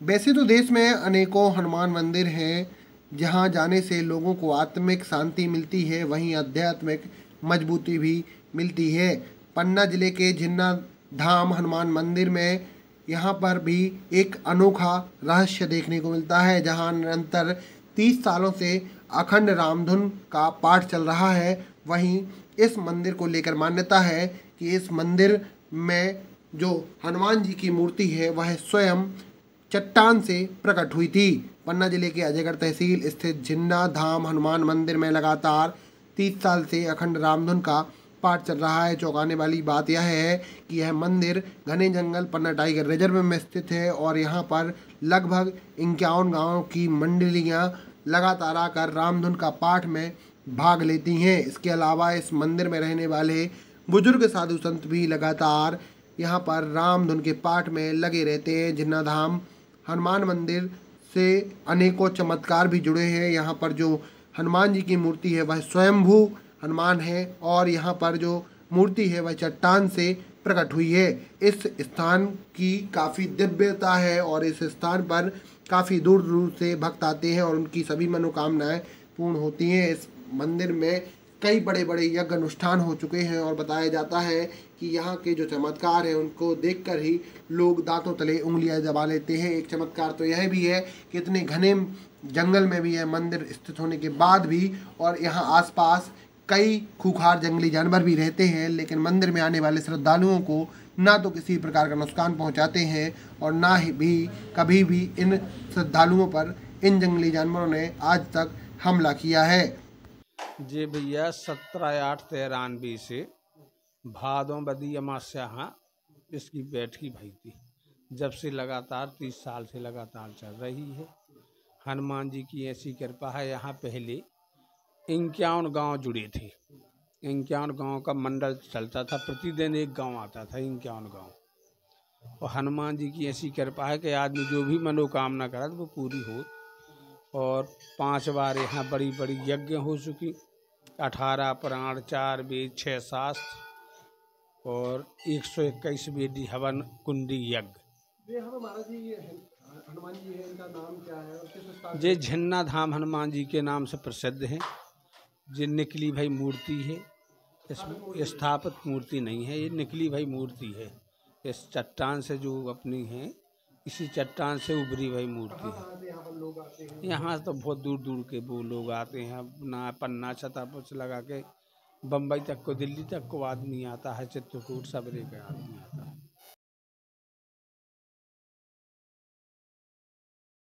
वैसे तो देश में अनेकों हनुमान मंदिर हैं, जहाँ जाने से लोगों को आत्मिक शांति मिलती है, वहीं आध्यात्मिक मजबूती भी मिलती है। पन्ना ज़िले के झिन्ना धाम हनुमान मंदिर में यहाँ पर भी एक अनोखा रहस्य देखने को मिलता है, जहाँ निरंतर तीस सालों से अखंड रामधुन का पाठ चल रहा है। वहीं इस मंदिर को लेकर मान्यता है कि इस मंदिर में जो हनुमान जी की मूर्ति है, वह स्वयं चट्टान से प्रकट हुई थी। पन्ना ज़िले के अजयगढ़ तहसील स्थित जिन्ना धाम हनुमान मंदिर में लगातार तीस साल से अखंड रामधुन का पाठ चल रहा है। चौंकाने वाली बात यह है कि यह मंदिर घने जंगल, पन्ना टाइगर रिज़र्व में स्थित है और यहाँ पर लगभग इक्यावन गाँव की मंडलियाँ लगातार आकर रामधुन का पाठ में भाग लेती हैं। इसके अलावा इस मंदिर में रहने वाले बुज़ुर्ग साधु संत भी लगातार यहाँ पर रामधुन के पाठ में लगे रहते हैं। जिन्ना धाम हनुमान मंदिर से अनेकों चमत्कार भी जुड़े हैं। यहाँ पर जो हनुमान जी की मूर्ति है, वह स्वयंभू हनुमान है और यहाँ पर जो मूर्ति है, वह चट्टान से प्रकट हुई है। इस स्थान की काफ़ी दिव्यता है और इस स्थान पर काफ़ी दूर दूर से भक्त आते हैं और उनकी सभी मनोकामनाएँ पूर्ण होती हैं। इस मंदिर में कई बड़े बड़े यज्ञ अनुष्ठान हो चुके हैं और बताया जाता है कि यहाँ के जो चमत्कार हैं, उनको देखकर ही लोग दांतों तले उंगलियाँ दबा लेते हैं। एक चमत्कार तो यह भी है कि इतने घने जंगल में भी यह मंदिर स्थित होने के बाद भी और यहाँ आसपास कई खूखार जंगली जानवर भी रहते हैं, लेकिन मंदिर में आने वाले श्रद्धालुओं को ना तो किसी प्रकार का नुकसान पहुंचाते हैं और ना ही भी, कभी भी इन श्रद्धालुओं पर इन जंगली जानवरों ने आज तक हमला किया है। जी भैया, सत्रह आठ तिरानवे से भादों बदी अमास्या इसकी बैठकी भई थी। जब से लगातार तीस साल से लगातार चल रही है। हनुमान जी की ऐसी कृपा है, यहाँ पहले इक्यावन गाँव जुड़े थे। इक्यावन गाँव का मंडल चलता था, प्रतिदिन एक गाँव आता था, इक्यावन गाँव। और हनुमान जी की ऐसी कृपा है कि आदमी जो भी मनोकामना करा तो वो पूरी हो और पाँच बार यहाँ बड़ी बड़ी यज्ञ हो चुकी। अठारह प्राण, चार वेद छः शास्त्र और एक सौ इक्कीस वेदी हवन कुंडी यज्ञ। ये झन्ना धाम हनुमान जी के नाम से प्रसिद्ध हैं ये निकली भाई मूर्ति है। इसमें स्थापित मूर्ति नहीं है, ये निकली भाई मूर्ति है। इस चट्टान से जो अपनी है इसी चट्टान से उभरी भाई मूर्ति है। यहाँ तो बहुत दूर दूर के वो लोग आते हैं अपना पन्ना छता पोछ लगा के बम्बई तक को दिल्ली तक को आदमी आता है चित्रकूट सबरे के आदमी आता है।